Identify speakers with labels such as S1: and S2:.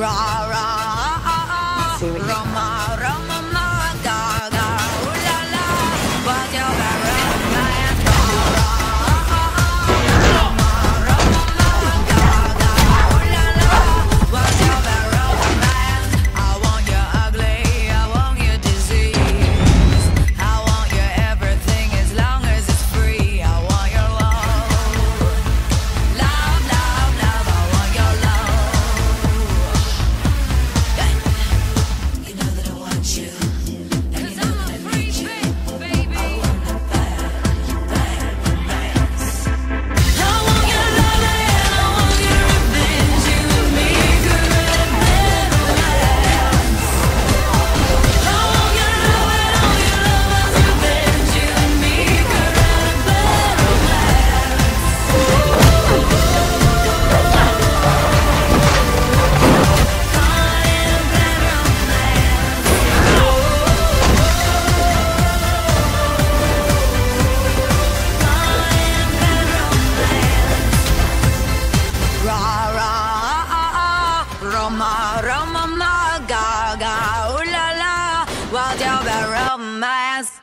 S1: Rah, rah, rah rah. ah, ah, ah. Roma, Roma, Gaga, ooh la la, what's your romance?